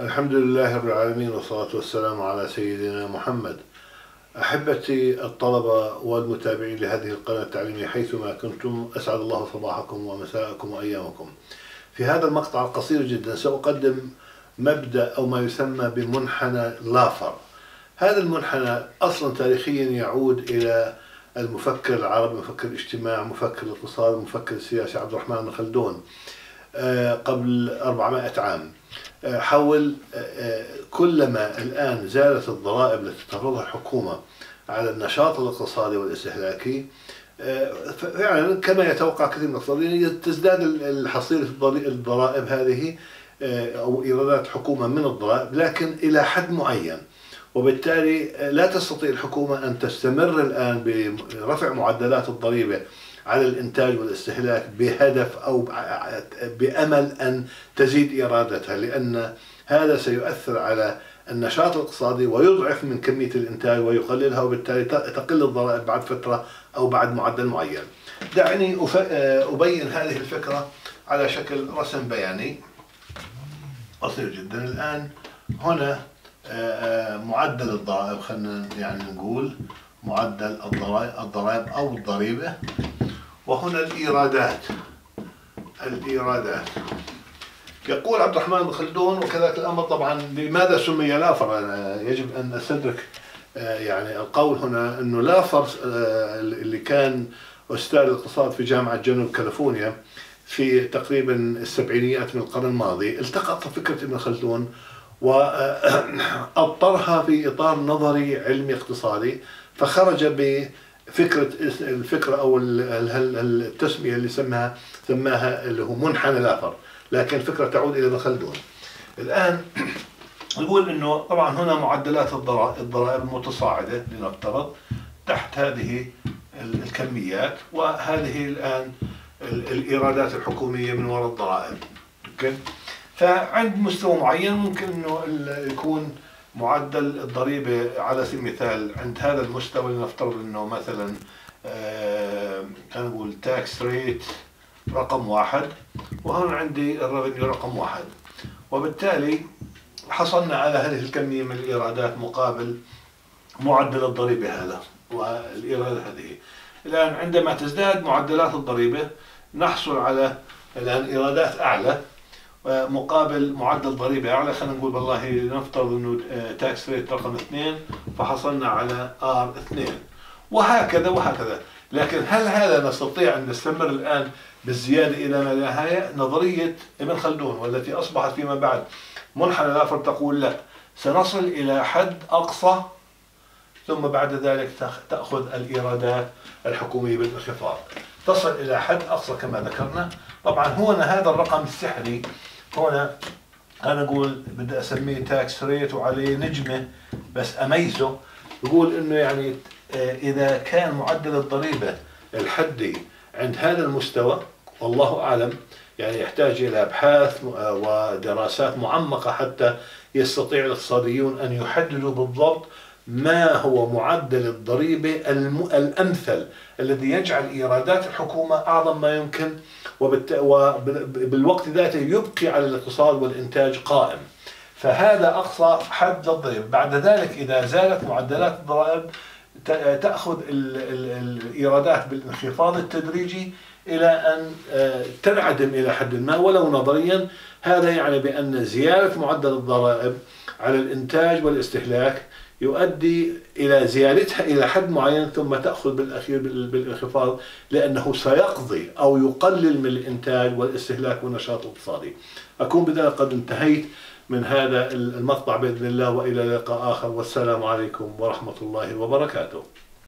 الحمد لله رب العالمين والصلاة والسلام على سيدنا محمد أحبتي الطلبة والمتابعين لهذه القناة التعليمية حيثما كنتم أسعد الله صباحكم ومساءكم وأيامكم في هذا المقطع القصير جدا سأقدم مبدأ أو ما يسمى بمنحنى لافر هذا المنحنى أصلا تاريخيا يعود إلى المفكر العربي مفكر الاجتماع مفكر الاقتصاد مفكر السياسي عبد الرحمن خلدون قبل 400 عام. آه، حول آه، كلما الآن زالت الضرائب التي تفرضها الحكومة على النشاط الاقتصادي والاستهلاكي فعلا كما يتوقع كثير من الاقتصاديين تزداد الحصيلة الضرائب هذه أو إيرادات الحكومة من الضرائب لكن إلى حد معين. وبالتالي لا تستطيع الحكومة أن تستمر الآن برفع معدلات الضريبة على الإنتاج والاستهلاك بهدف أو بأمل أن تزيد إيراداتها لأن هذا سيؤثر على النشاط الاقتصادي ويضعف من كمية الإنتاج ويقللها وبالتالي تقل الضرائب بعد فترة أو بعد معدل معين. دعني أبين هذه الفكرة على شكل رسم بياني بسيط جدا. الآن هنا معدل الضرائب خلينا يعني نقول معدل الضرائب الضرائب أو الضريبة. وهنا الإيرادات. الإيرادات. يقول عبد الرحمن بن خلدون وكذلك الأمر طبعا لماذا سمي لافر يجب أن أستدرك آه، يعني القول هنا أنه لافر آه، اللي كان أستاذ الاقتصاد في جامعة جنوب كاليفورنيا في تقريبا السبعينيات من القرن الماضي التقط فكرة ابن خلدون وأطرها في إطار نظري علمي اقتصادي فخرج ب فكرة الفكرة أو التسمية اللي سماها سماها اللي هو منحنى لافر لكن الفكرة تعود إلى ابن خلدون الآن نقول إنه طبعا هنا معدلات الضرائب الضرائب المتصاعده لنفترض تحت هذه الكميات وهذه الآن الإيرادات الحكومية من وراء الضرائب. Okay؟ فعند مستوى معين ممكن إنه يكون معدل الضريبة على سبيل المثال عند هذا المستوى لنفترض إنه مثلا آه خلينا نقول tax rate رقم واحد وهون عندي ال revenue رقم واحد. وبالتالي حصلنا على هذه الكمية من الإيرادات مقابل معدل الضريبة هذا والإيرادات هذه. الآن عندما تزداد معدلات الضريبة نحصل على الآن إيرادات أعلى. مقابل معدل ضريبة أعلى. خلينا نقول والله نفترض أنه tax rate رقم اثنين فحصلنا على R اثنين. وهكذا وهكذا. لكن هل هذا نستطيع أن نستمر الآن بالزيادة إلى ما لا نهاية؟ نظرية ابن خلدون والتي أصبحت فيما بعد منحنى لافر تقول لا. سنصل إلى حد أقصى ثم بعد ذلك تأخذ الإيرادات الحكومية بالانخفاض. تصل إلى حد أقصى كما ذكرنا. طبعا هنا هذا الرقم السحري هنا أنا أقول بدي أسميه تاكس ريت وعليه نجمة بس أميزه يقول إنه يعني آه، إذا كان معدل الضريبة الحدي عند هذا المستوى والله أعلم يعني يحتاج إلى أبحاث آه، ودراسات معمقة حتى يستطيع الاقتصاديون أن يحددوا بالضبط ما هو معدل الضريبة الأمثل الذي يجعل إيرادات الحكومة أعظم ما يمكن وبالوقت ذاته يبقي على الاقتصاد والإنتاج قائم. فهذا أقصى حد للضريبة بعد ذلك إذا زالت معدلات الضرائب تأخذ الإيرادات بالانخفاض التدريجي إلى أن آه، تنعدم إلى حد ما ولو نظريا. هذا يعني بأن زيادة معدل الضرائب على الإنتاج والاستهلاك يؤدي إلى زيادتها إلى حد معين ثم تأخذ بالأخير بالانخفاض لأنه سيقضي أو يقلل من الإنتاج والاستهلاك والنشاط الاقتصادي أكون بذلك قد انتهيت من هذا المقطع بإذن الله وإلى لقاء آخر. والسلام عليكم ورحمة الله وبركاته.